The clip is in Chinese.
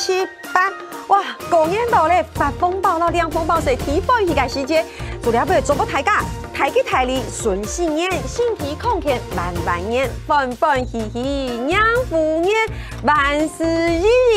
七八，哇，过年到嘞，发风包了，凉风包水，提放一个时间，做了不要做不太假，吉大利，顺心年，身体康健，万万年，欢欢喜喜，年福年，万事如意，